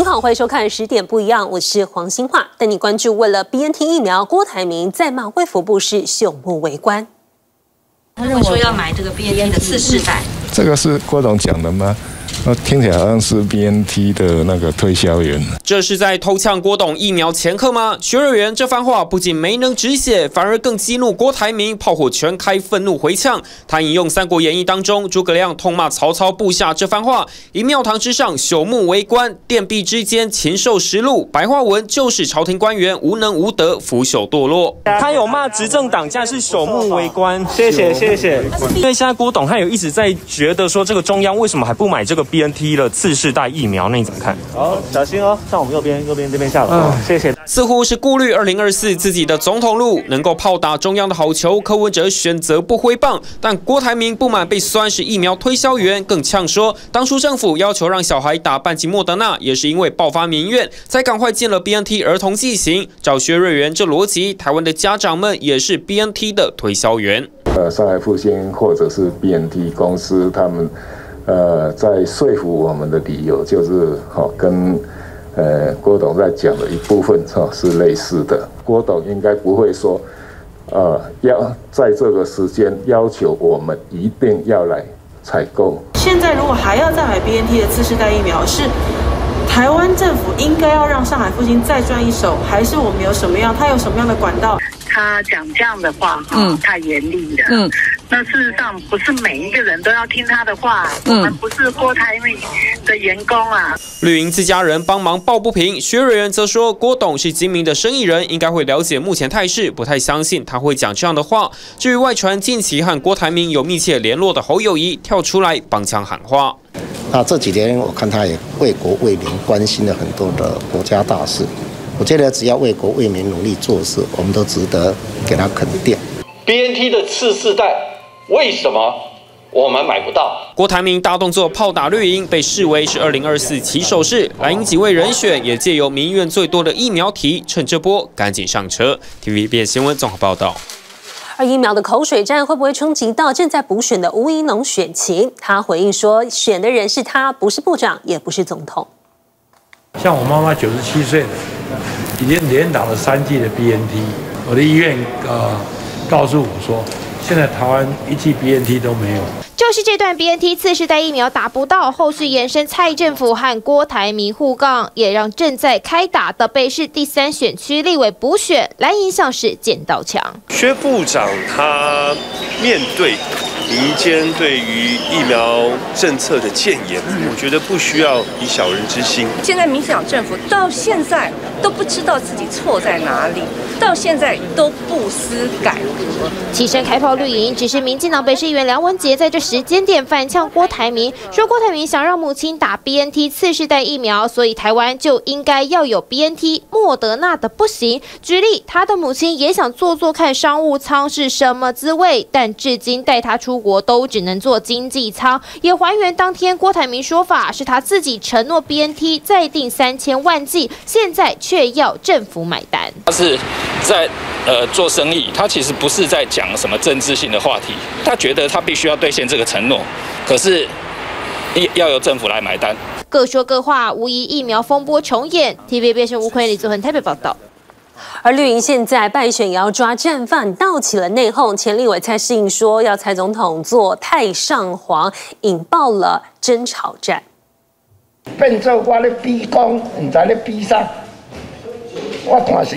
您好，欢迎收看十点不一样，我是黄兴化，带你关注为了 BNT 疫苗，郭台铭在骂卫福部是朽木为官。他认为说要买这个 BNT 的次世代，这个是郭董讲的吗？那听起来好像是 BNT 的那个推销员。这是在偷呛郭董疫苗前科吗？徐瑞元这番话不仅没能止血，反而更激怒郭台铭，炮火全开，愤怒回呛。他引用《三国演义》当中诸葛亮痛骂曹操部下这番话：“以庙堂之上朽木为官，殿壁之间禽兽食禄。”白话文就是朝廷官员无能无德，腐朽堕落。他有骂执政党家是朽木为官，谢谢谢谢。因为现在郭董他有一直在觉得说，这个中央为什么还不买这个？B N T 的次世代疫苗，那你怎么看？好，小心哦，上我们右边，右边这边下楼。嗯，谢谢。似乎是顾虑二零二四自己的总统路能够炮打中央的好球，柯文哲选择不挥棒。但郭台铭不满被酸是疫苗推销员，更呛说，当初政府要求让小孩打半剂莫德纳，也是因为爆发民怨，才赶快进了 B N T 儿童剂型。找薛瑞元这逻辑，台湾的家长们也是 B N T 的推销员。呃，上海复兴或者是 B N T 公司，他们。呃，在说服我们的理由就是，哈，跟呃郭董在讲的一部分，哈，是类似的。郭董应该不会说，呃，要在这个时间要求我们一定要来采购。现在如果还要再买 BNT 的次世代疫苗，是台湾政府应该要让上海复兴再赚一手，还是我们有什么样，他有什么样的管道？他讲这样的话，嗯，太严厉了，嗯。那事实上不是每一个人都要听他的话，我们不是郭台铭的员工啊。绿营自家人帮忙抱不平，薛瑞元则说郭董是精明的生意人，应该会了解目前态势，不太相信他会讲这样的话。至于外传近期和郭台铭有密切联络的侯友谊跳出来帮腔喊话，那这几年我看他也为国为民关心了很多的国家大事，我觉得只要为国为民努力做事，我们都值得给他肯定。B N T 的次世代。为什么我们买不到？郭台铭大动作炮打绿营，被视为是二零二四起手式。蓝营几位人选也借由民怨最多的疫苗题，趁这波赶紧上车。TVB 新闻综合报道。而疫苗的口水战会不会冲击到正在补选的吴怡农选情？他回应说，选的人是他，不是部长，也不是总统。像我妈妈九十七岁了，已经连打了三剂的 BNT，我的医院呃告诉我说。现在台湾一剂 BNT 都没有，就是这段 BNT 次世代疫苗打不到，后续延伸蔡政府和郭台铭互杠，也让正在开打的北市第三选区立委补选蓝营像是见到墙。薛部长他面对。民间对于疫苗政策的谏言，我觉得不需要以小人之心。现在民进党政府到现在都不知道自己错在哪里，到现在都不思改革。起身开炮绿营，只是民进党北市议员梁文杰在这时间点反呛郭台铭，说郭台铭想让母亲打 BNT 次世代疫苗，所以台湾就应该要有 BNT 莫德纳的不行。举例，他的母亲也想坐坐看商务舱是什么滋味，但至今带他出。国都只能坐经济舱，也还原当天郭台铭说法，是他自己承诺 BNT 再订三千万剂，现在却要政府买单。他是在呃做生意，他其实不是在讲什么政治性的话题，他觉得他必须要兑现这个承诺，可是要由政府来买单。各说各话，无疑疫苗风波重演。TV 变身吴坤李祖恒台北报道。而绿营现在败选也要抓战犯，闹起了内讧。前立委蔡适应说要蔡总统做太上皇，引爆了争吵战。变做我咧逼宫，唔知咧逼啥，我看是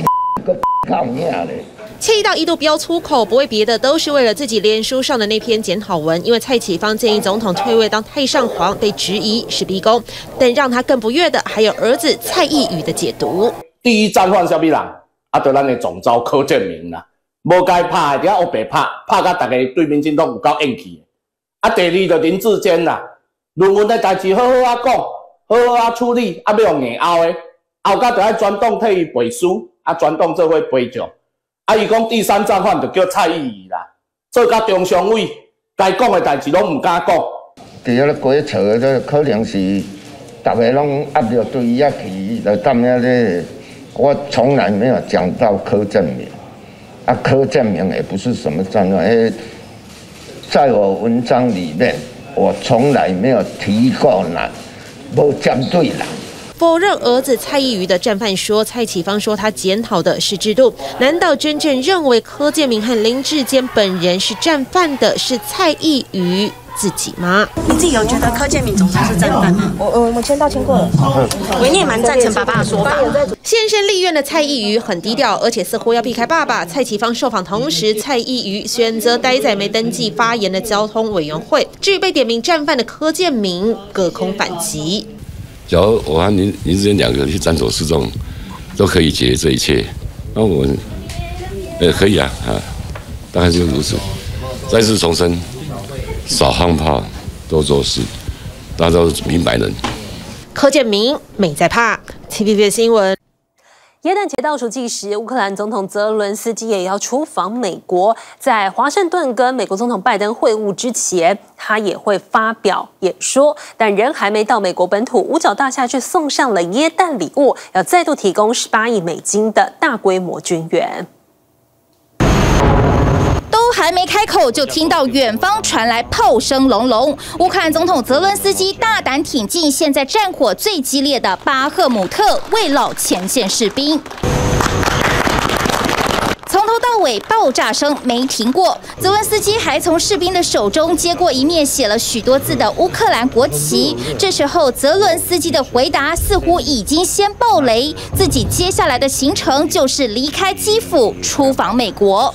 个靠命咧。气到一度飙粗口，不为别的，都是为了自己脸书上的那篇检讨文。因为蔡启芳建议总统退位当太上皇，被质疑是逼宫。但让他更不悦的，还有儿子蔡意宇的解读。第一战犯是咩人？啊，对咱的总召柯建明啦，无该拍的，伫遐黑白拍，拍到大家对面真都有够硬气。啊，第二就林志坚啦，论文的代志好好啊讲，好好啊处理，啊要用硬拗的，后甲就要转动替伊背书，啊转动做伙背着。啊，伊讲第三战犯就叫蔡意义啦，做甲中常委，该讲的代志拢唔敢讲。伫遐咧过吵的，可能是大家拢压力对伊遐去，就踮遐咧。我从来没有讲到柯震明，啊，柯震明也不是什么战略，哎，在我文章里面，我从来没有提过哪，无针对人，否认儿子蔡依瑜的战犯说，蔡启芳说他检讨的是制度。难道真正认为柯建明和林志坚本人是战犯的是蔡依瑜？自己吗？你自己有觉得柯建明总裁是战犯吗？我我我签道歉过了。我也蛮赞成爸爸的说法。现身立院的蔡依瑜很低调，而且似乎要避开爸爸蔡启芳受访。同时，蔡依瑜选择待在没登记发言的交通委员会。至于被点名战犯的柯建明，隔空反击。假如我和您您之间两个去斩首示众，都可以解决这一切，那我们呃可以啊啊，大概就是如此。再次重申。少害怕，多做事，大家都是明白人。柯建明美在怕。TVB 新闻。耶诞节倒数计时，乌克兰总统泽伦斯基也要出访美国，在华盛顿跟美国总统拜登会晤之前，他也会发表演说。但人还没到美国本土，五角大厦却送上了耶诞礼物，要再度提供十八亿美金的大规模军援。还没开口，就听到远方传来炮声隆隆。乌克兰总统泽伦斯基大胆挺进现在战火最激烈的巴赫姆特，慰劳前线士兵。到尾爆炸声没停过，泽文斯基还从士兵的手中接过一面写了许多字的乌克兰国旗。这时候，泽伦斯基的回答似乎已经先爆雷，自己接下来的行程就是离开基辅，出访美国。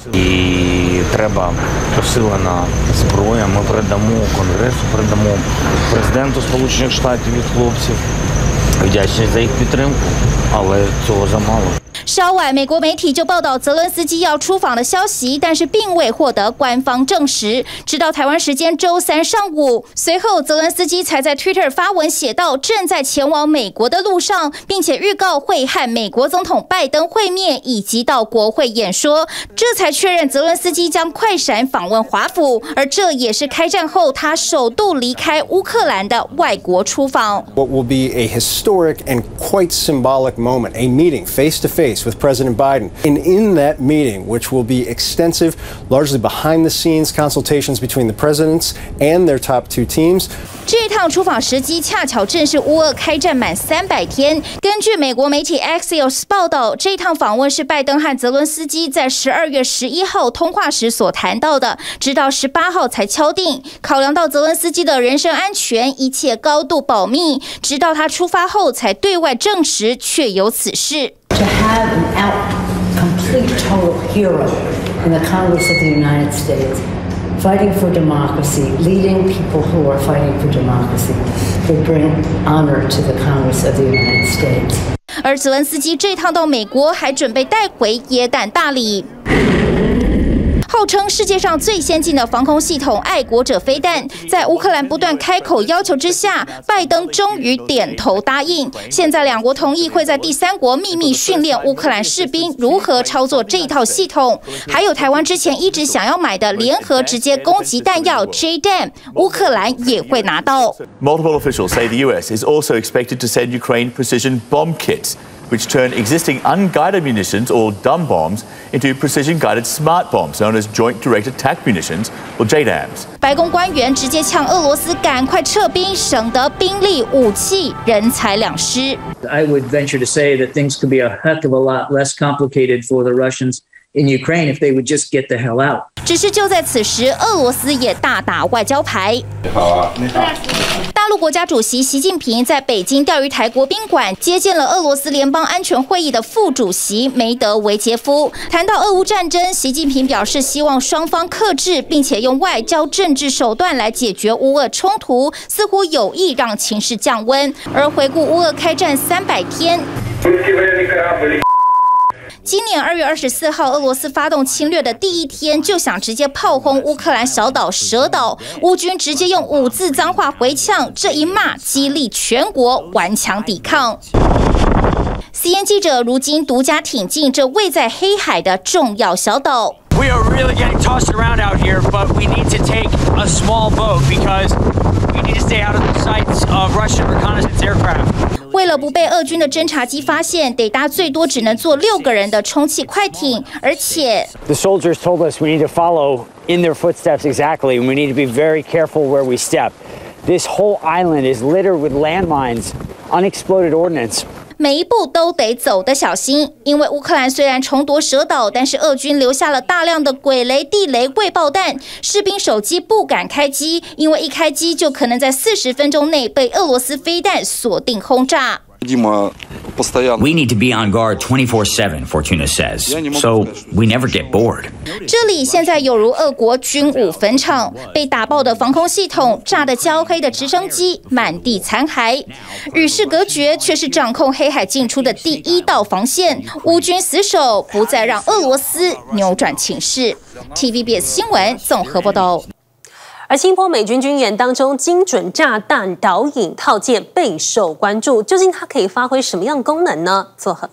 稍晚，美国媒体就报道泽伦斯基要出访的消息，但是并未获得官方证实。直到台湾时间周三上午，随后泽伦斯基才在 Twitter 发文写道：“正在前往美国的路上，并且预告会和美国总统拜登会面，以及到国会演说。”这才确认泽伦斯基将快闪访问华府，而这也是开战后他首度离开乌克兰的外国出访。What will be a historic and quite symbolic moment, a meeting face to face. with President Biden. And in that meeting, which will be extensive, largely behind the scenes consultations between the presidents and their top two teams. 这趟出访时机恰巧正是乌俄开战满三百天。根据美国媒体 Axios 报道，这趟访问是拜登和泽伦斯基在十二月十一号通话时所谈到的，直到十八号才敲定。考量到泽伦斯基的人身安全，一切高度保密，直到他出发后才对外证实确有此事，而泽文斯基这趟到美国还准备带回野胆大礼。号称世界上最先进的防空系统“爱国者”飞弹，在乌克兰不断开口要求之下，拜登终于点头答应。现在两国同意会在第三国秘密训练乌克兰士兵如何操作这一套系统，还有台湾之前一直想要买的联合直接攻击弹药 JDAM，乌克兰也会拿到。Multiple officials say the U.S. is also expected to send Ukraine precision bomb kits. which turn existing unguided munitions or dumb bombs into precision guided smart bombs known as Joint Direct Attack Munitions or JDAMs. 白宫官员直接呛俄罗斯赶快撤兵，省得兵力、武器、人财两失。I would venture to say that things could be a heck of a lot less complicated for the Russians in Ukraine if they would just get the hell out. 只是就在此时，俄罗斯也大打外交牌。大陆国家主席习近平在北京钓鱼台国宾馆接见了俄罗斯联邦安全会议的副主席梅德韦杰夫。谈到俄乌战争，习近平表示希望双方克制，并且用外交政治手段来解决乌俄冲突，似乎有意让情势降温。而回顾乌俄开战三百天。今年二月二十四号，俄罗斯发动侵略的第一天，就想直接炮轰乌克兰小岛蛇岛，乌军直接用五字脏话回呛，这一骂激励全国顽强抵抗。C N 记者如今独家挺进这位在黑海的重要小岛。We are really getting tossed around out here, but we need to take a small boat because we need to stay out of the sights of Russian reconnaissance aircraft. 为了不被俄军的侦察机发现，得搭最多只能坐六个人的充气快艇，而且 The soldiers told us we need to follow in their footsteps exactly, and we need to be very careful where we step. This whole island is littered with landmines unexploded ordnance. 每一步都得走得小心，因为乌克兰虽然重夺蛇岛，但是俄军留下了大量的鬼雷、地雷、未爆弹，士兵手机不敢开机，因为一开机就可能在四十分钟内被俄罗斯飞弹锁定轰炸。We need to be on guard 24/7, Fortuna says, so we never get bored. 这里现在有如俄国军武坟场，被打爆的防空系统，炸得焦黑的直升机，满地残骸。与世隔绝，却是掌控黑海进出的第一道防线。乌军死守，不再让俄罗斯扭转情势。TVBS 新闻综合报道。而新波美军军演当中，精准炸弹导引套件备受关注，究竟它可以发挥什么样功能呢？作恒。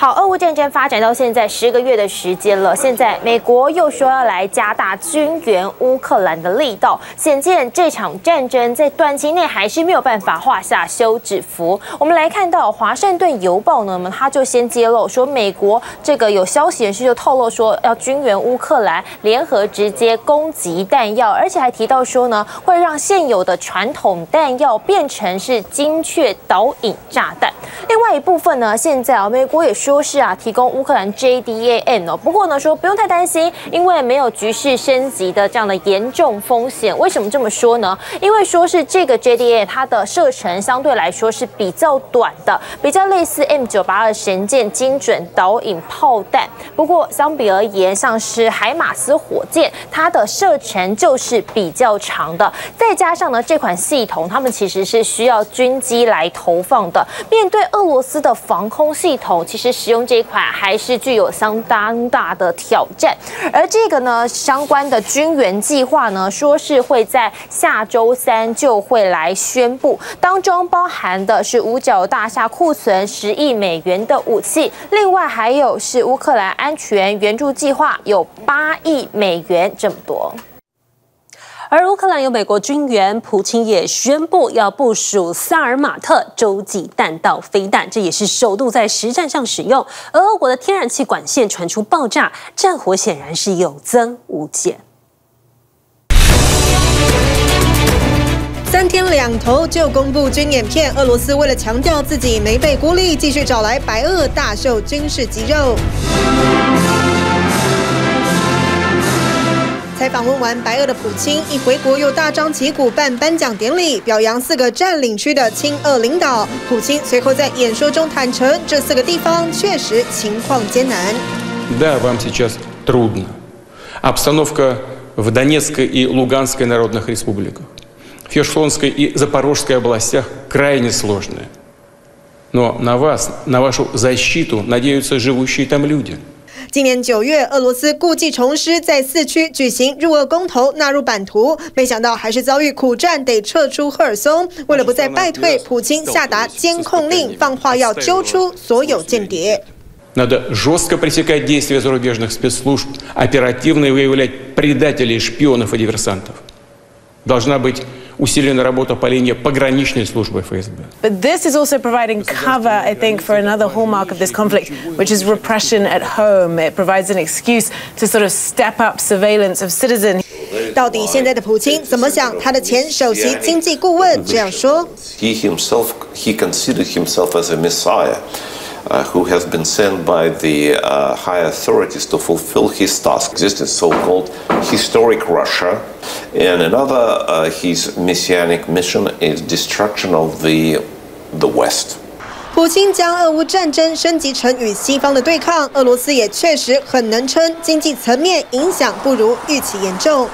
好，俄乌战争发展到现在十个月的时间了，现在美国又说要来加大军援乌克兰的力道，显见这场战争在短期内还是没有办法画下休止符。我们来看到《华盛顿邮报》呢，他就先揭露说，美国这个有消息人士就透露说，要军援乌克兰，联合直接攻击弹药，而且还提到说呢，会让现有的传统弹药变成是精确导引炸弹。另外一部分呢，现在啊，美国也说说是啊，提供乌克兰 J D A N 哦。不过呢，说不用太担心，因为没有局势升级的这样的严重风险。为什么这么说呢？因为说是这个 JDAM 它的射程相对来说是比较短的，比较类似 M 九八二神剑精准导引炮弹。不过相比而言，像是海马斯火箭，它的射程就是比较长的。再加上呢，这款系统他们其实是需要军机来投放的。面对俄罗斯的防空系统，其实使用这一款还是具有相当大的挑战。而这个呢，相关的军援计划呢，说是会在下周三就会来宣布，当中包含的是五角大厦库存十亿美元的武器，另外还有是乌克兰安全援助计划有八亿美元这么多。而乌克兰有美国军援，普京也宣布要部署萨尔马特洲际弹道飞弹，这也是首度在实战上使用。俄国的天然气管线传出爆炸，战火显然是有增无减。三天两头就公布军演片，俄罗斯为了强调自己没被孤立，继续找来白俄大秀军事肌肉。才访问完白俄的普京，一回国又大张旗鼓办颁奖典礼，表扬四个占领区的亲俄领导。普京随后在演说中坦诚，这四个地方确实情况艰难。Да, вам сейчас трудно. Обстановка в Донецкой и Луганской народных республиках, в Херсонской и Запорожской областях крайне сложная. Но на вас, на вашу защиту надеются живущие там люди. 今年九月，俄罗斯故技重施，在四区举行入俄公投，纳入版图，没想到还是遭遇苦战，得撤出赫尔松。为了不再败退，普京下达监控令，放话要揪出所有间谍。 Надо жестко пресекать действия зарубежных спецслужб, оперативно выявлять предателей, шпионов и диверсантов. Должна быть усилена работа по линии пограничной службы ФСБ. But this is also providing cover, I think, for another hallmark of this conflict, which is repression at home. It provides an excuse to sort of step up surveillance of citizens. 到底现在的普京怎么想？他的前首席经济顾问这样说 He himself, he considered himself as a messiah. Uh, who has been sent by the uh, high authorities to fulfill his task. Existed so-called historic Russia, and another uh, his messianic mission is destruction of the the West. 普京将俄乌战争升级成与西方的对抗，俄罗斯也确实很能撑，经济层面影响不如预期严重。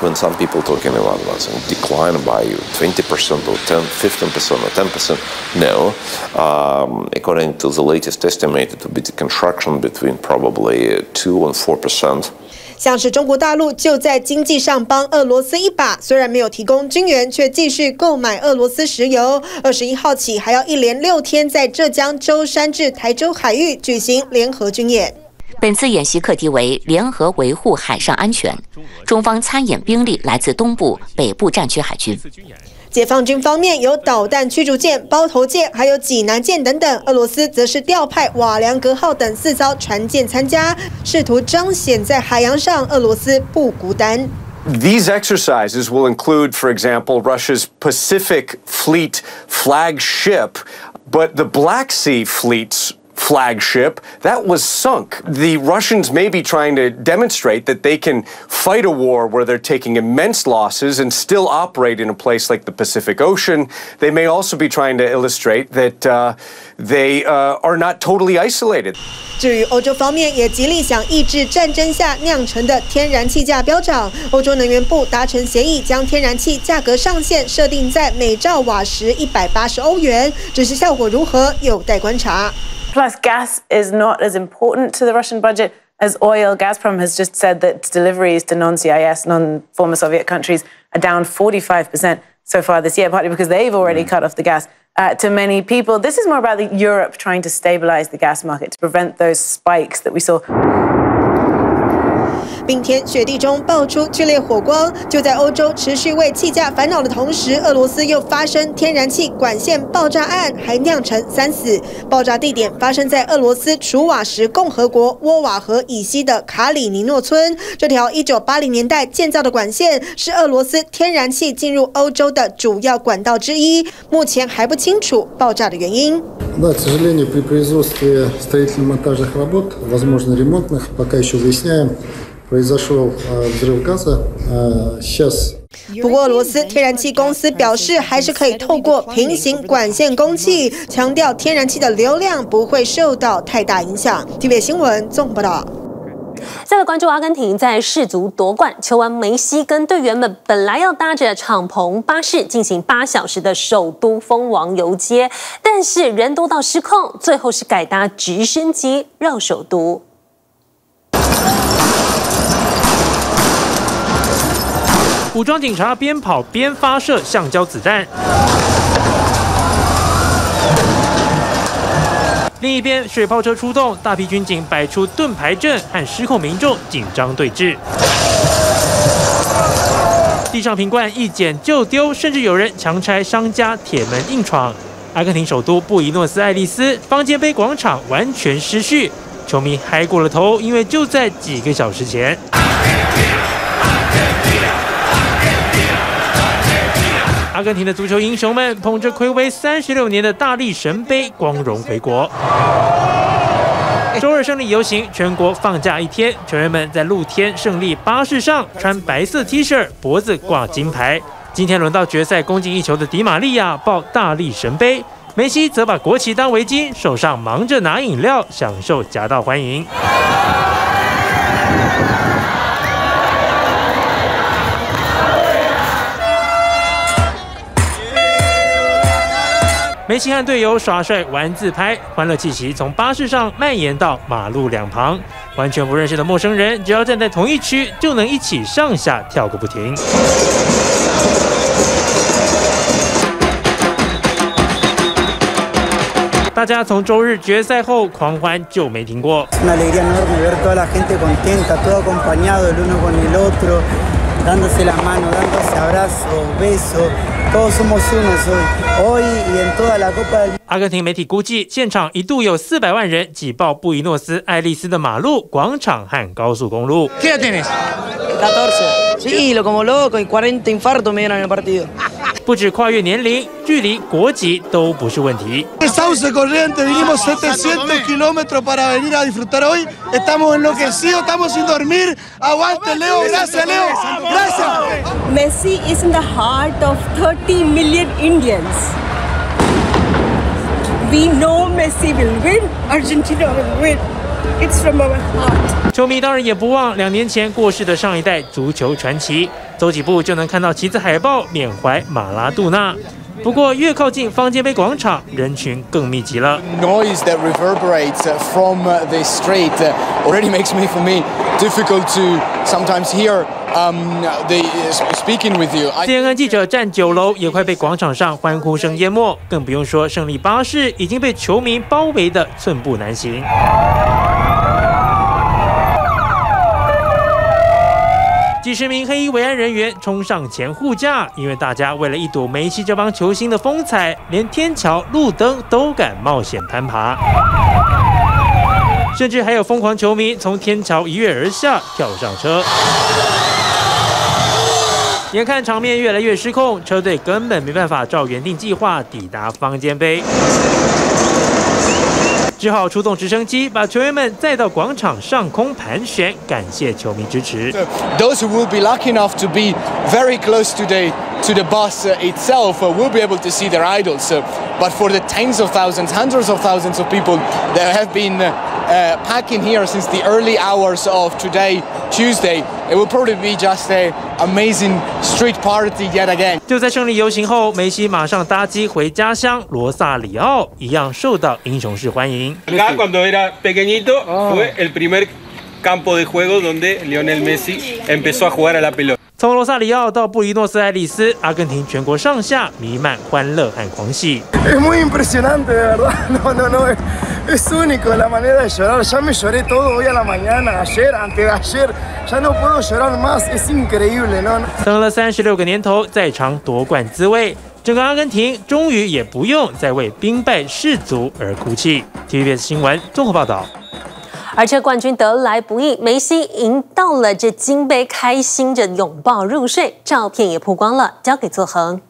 When some people talking about what's decline by 20% or 10, 15% or 10%, no. Um, according to the latest estimate, it will be the contraction between probably 2 and 4%. 像是中国大陆就在经济上帮俄罗斯一把，虽然没有提供军援，却继续购买俄罗斯石油。二十一号起，还要一连六天在浙江舟山至台州海域举行联合军演。本次演习课题为联合维护海上安全，中方参演兵力来自东部、北部战区海军。解放军方面有导弹驱逐舰、包头舰，还有济南舰等等；俄罗斯则是调派瓦良格号等四艘船舰参加，试图彰显在海洋上俄罗斯不孤单。These exercises will include, for example, Russia's Pacific Fleet flagship, but the Black Sea Fleet's flagship that was sunk. The Russians may be trying to demonstrate that they can fight a war where they're taking immense losses and still operate in a place like the Pacific Ocean. They may also be trying to illustrate that uh, they uh, are not totally isolated. 至于欧洲方面，也极力想抑制战争下酿成的天然气价飙涨。欧洲能源部达成协议，将天然气价格上限设定在每兆瓦时一百八十欧元，只是效果如何有待观察。 Plus, gas is not as important to the Russian budget as oil. Gazprom has just said that deliveries to non CIS, non former Soviet countries, are down 45% so far this year, partly because they've already cut off the gas uh, to many people. This is more about the Europe trying to stabilize the gas market to prevent those spikes that we saw. 冰天雪地中爆出剧烈火光，就在欧洲持续为气价烦恼的同时，俄罗斯又发生天然气管线爆炸案，还酿成三死。爆炸地点发生在俄罗斯楚瓦什共和国沃瓦河以西的卡里尼诺村。这条1980年代建造的管线是俄罗斯天然气进入欧洲的主要管道之一，目前还不清楚爆炸的原因。Да, к сожалению, при производстве строительно-монтажных работ, возможно, ремонтных, пока еще выясняем, произошел взрыв газа. Сейчас 不过，俄罗斯天然气公司表示，还是可以透过平行管线供气，强调天然气的流量不会受到太大影响。TVB 新闻综合报道。再来关注阿根廷在世足夺冠，球王梅西跟队员们本来要搭着敞篷巴士进行八小时的首都蜂王游街，但是人多到失控，最后是改搭直升机绕首都。 武装警察边跑边发射橡胶子弹，另一边水炮车出动，大批军警摆出盾牌阵，和失控民众紧张对峙。地上瓶罐一捡就丢，甚至有人强拆商家铁门硬闯。阿根廷首都布宜诺斯艾利斯方尖碑广场完全失序，球迷嗨过了头，因为就在几个小时前。阿根廷的足球英雄们捧着暌违三十六年的大力神杯，光荣回国。周二胜利游行，全国放假一天，球员们在露天胜利巴士上穿白色 T 恤，脖子挂金牌。今天轮到决赛攻进一球的迪玛利亚抱大力神杯，梅西则把国旗当围巾，手上忙着拿饮料，享受夹道欢迎。梅西和队友耍帅玩自拍，欢乐气息从巴士上蔓延到马路两旁，完全不认识的陌生人，只要站在同一区，就能一起上下跳个不停。大家从周日决赛后狂欢就没停过。阿根廷媒体估计，现场一度有四百万人挤爆布宜诺斯艾利斯的马路、广场和高速公路。不止跨越年龄、距离、国籍都不是问题。Messi is in the heart of 30 million Indians. We know Messi will win. Argentina will win. It's from our heart. 球迷当然也不忘两年前过世的上一代足球传奇，走几步就能看到旗子海报缅怀马拉杜纳。不过越靠近方尖碑广场，人群更密集了。Noise that reverberates from this street already makes me for me difficult to sometimes hear um the speaking with you. CNN 记者站九楼也快被广场上欢呼声淹没，更不用说胜利巴士已经被球迷包围的寸步难行。几十名黑衣维安人员冲上前护驾，因为大家为了一睹梅西这帮球星的风采，连天桥、路灯都敢冒险攀爬，甚至还有疯狂球迷从天桥一跃而下，跳上车。眼看场面越来越失控，车队根本没办法照原定计划抵达方尖碑。只好出动直升机，把球员们载到广场上空盘旋，感谢球迷支持。Those who will be lucky enough to be very close to the to the bus itself will be able to see their idols. But for the tens of thousands, hundreds of thousands of people that have been uh, packing here since the early hours of today, Tuesday, it will probably be just a amazing street party yet again. 就在胜利游行后，梅西马上搭机回家乡罗萨里奥，一样受到英雄式欢迎。Acá cuando era pequeñito fue el primer campo de juego donde Lionel Messi empezó a jugar a la pelota. 从罗萨里奥到布宜诺斯艾利斯，阿根廷全国上下弥漫欢乐和狂喜。Es único la manera de llorar. Ya me lloré todo hoy a la mañana, ayer, antes de ayer. Ya no puedo llorar más. Es increíble, ¿no? 等了三十六个年头，再尝夺冠滋味，整个阿根廷终于也不用再为兵败士卒而哭泣。TVBS 新闻综合报道。而这冠军得来不易，梅西赢到了这金杯，开心着拥抱入睡，照片也曝光了，交给作恒。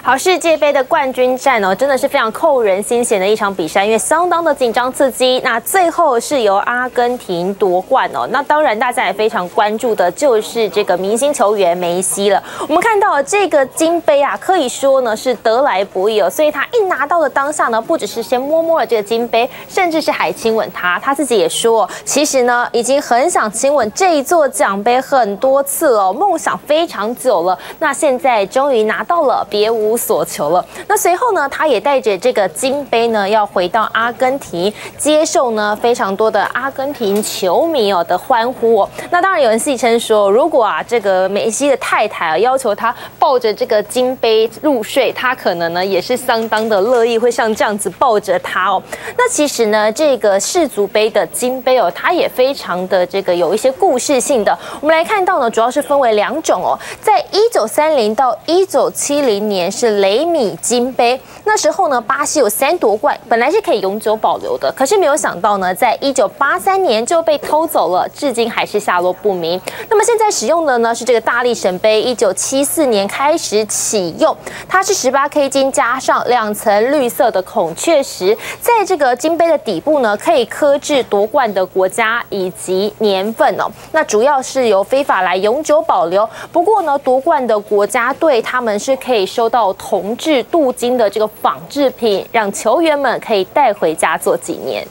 好，世界杯的冠军战哦，真的是非常扣人心弦的一场比赛，因为相当的紧张刺激。那最后是由阿根廷夺冠哦。那当然，大家也非常关注的就是这个明星球员梅西了。我们看到这个金杯啊，可以说呢是得来不易哦。所以他一拿到的当下呢，不只是先摸摸了这个金杯，甚至是还亲吻他。他自己也说，其实呢已经很想亲吻这一座奖杯很多次了，梦想非常久了。那现在终于拿到了，别无。所求了。那随后呢，他也带着这个金杯呢，要回到阿根廷，接受呢非常多的阿根廷球迷哦的欢呼哦。那当然有人戏称说，如果啊这个梅西的太太啊要求他抱着这个金杯入睡，他可能呢也是相当的乐意，会像这样子抱着他哦。那其实呢，这个世足杯的金杯哦，它也非常的这个有一些故事性的。我们来看到呢，主要是分为两种哦，在一九三零到一九七零年。是雷米金杯，那时候呢，巴西有三夺冠，本来是可以永久保留的，可是没有想到呢，在一九八三年就被偷走了，至今还是下落不明。那么现在使用的呢是这个大力神杯，一九七四年开始启用，它是十八 K 金加上两层绿色的孔雀石，在这个金杯的底部呢，可以刻制夺冠的国家以及年份哦。那主要是由非法来永久保留，不过呢，夺冠的国家队他们是可以收到。铜制镀金的这个仿制品，让球员们可以带回家做纪念。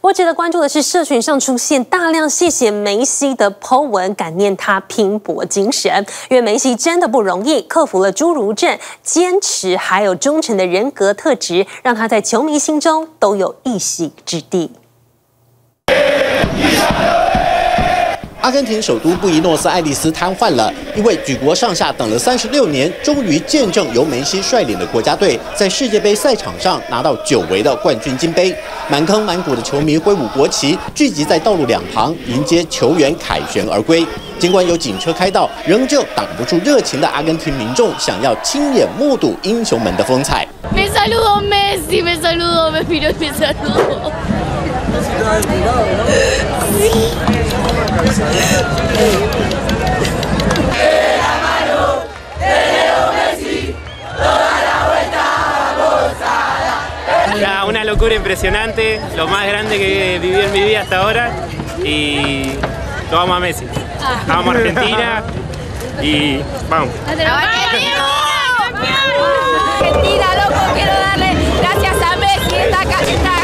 我值得关注的是，社群上出现大量谢谢梅西的 po 文，感念他拼搏精神。因为梅西真的不容易，克服了侏儒症、坚持还有忠诚的人格特质，让他在球迷心中都有一席之地。阿根廷首都布宜诺斯艾利斯瘫痪了，因为举国上下等了三十六年，终于见证由梅西率领的国家队在世界杯赛场上拿到久违的冠军金杯。满坑满谷的球迷挥舞国旗，聚集在道路两旁，迎接球员凯旋而归。尽管有警车开道，仍旧挡不住热情的阿根廷民众想要亲眼目睹英雄们的风采。Impresionante, lo más grande que viví en mi vida hasta ahora y lo vamos a Messi. Vamos a Argentina y vamos. Argentina, loco, quiero darle gracias a Messi esta, esta,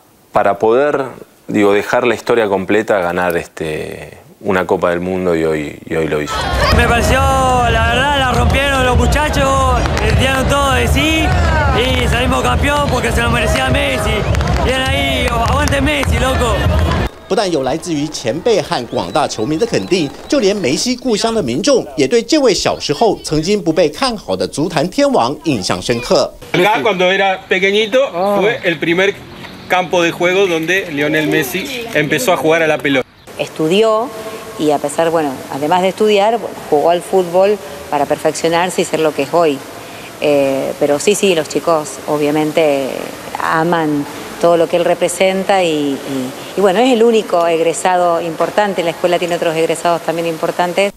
para poder, digo, dejar la historia completa, ganar este una Copa del Mundo y hoy y hoy lo hizo. Me pareció, la verdad, la rompieron los muchachos, dieron todo de sí y salimos campeón porque se lo merecía Messi. Bien ahí, aguante Messi, loco. 不但有来自于前辈和广大球迷的肯定，就连梅西故乡的民众也对这位小时候曾经不被看好的足坛天王印象深刻。 Campo de juego donde Lionel Messi empezó a jugar a la pelota. Estudió y a pesar, bueno, además de estudiar, jugó al fútbol para perfeccionarse y ser lo que es hoy. Eh, pero sí, sí, los chicos obviamente aman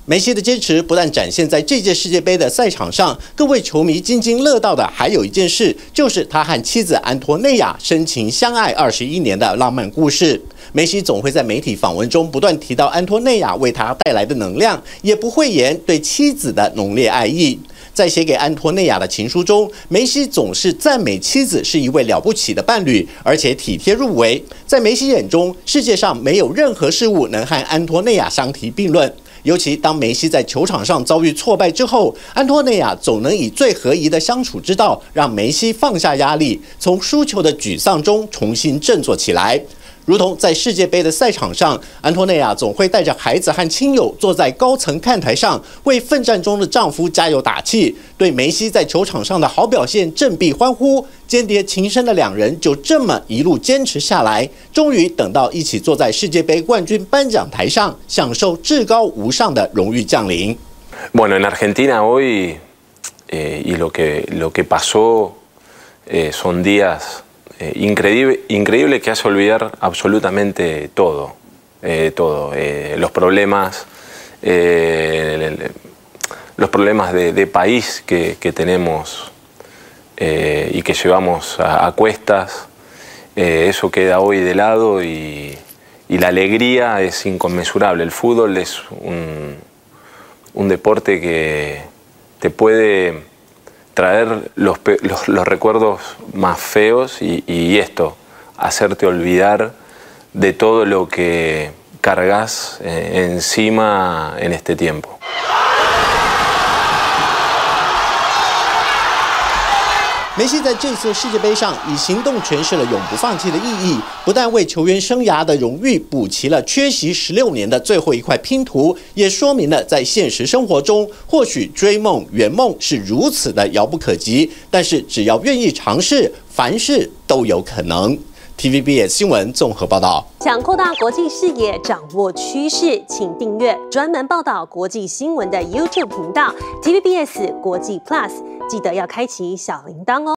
梅西的坚持不但展现在这届世界杯的赛场上，更为球迷津津乐道的还有一件事，就是他和妻子安托内亚深情相爱二十一年的浪漫故事。梅西总会在媒体访问中不断提到安托内亚为他带来的能量，也不讳言对妻子的浓烈爱意。在写给安托内亚的情书中，梅西总是赞美妻子是一位了不起的伴侣，而且体贴入微。在梅西眼中，世界上没有任何事物能和安托内亚相提并论。尤其当梅西在球场上遭遇挫败之后，安托内亚总能以最合宜的相处之道，让梅西放下压力，从输球的沮丧中重新振作起来。如同在世界杯的赛场上，安托内亚总会带着孩子和亲友坐在高层看台上，为奋战中的丈夫加油打气，对梅西在球场上的好表现振臂欢呼。间谍情深的两人就这么一路坚持下来，终于等到一起坐在世界杯冠军颁奖台上，享受至高无上的荣誉降临。Bueno, en Argentina hoy eh, y lo que, lo que pasó eh, son días eh, increíble, increíble que hace olvidar absolutamente todo, eh, todo, eh, los problemas, los problemas de, país que, tenemos y que llevamos a, cuestas, eso queda hoy de lado y, la alegría es inconmensurable. El fútbol es un deporte que te puede traer los, los- los recuerdos más feos y, y esto, hacerte olvidar de todo lo que cargas eh, encima en este tiempo. 梅西在这次世界杯上以行动诠释了永不放弃的意义，不但为球员生涯的荣誉补齐了缺席十六年的最后一块拼图，也说明了在现实生活中，或许追梦圆梦是如此的遥不可及，但是只要愿意尝试，凡事都有可能。TVBS 新闻综合报道。想扩大国际视野，掌握趋势，请订阅专门报道国际新闻的 YouTube 频道 TVBS 国际 Plus，记得要开启小铃铛哦。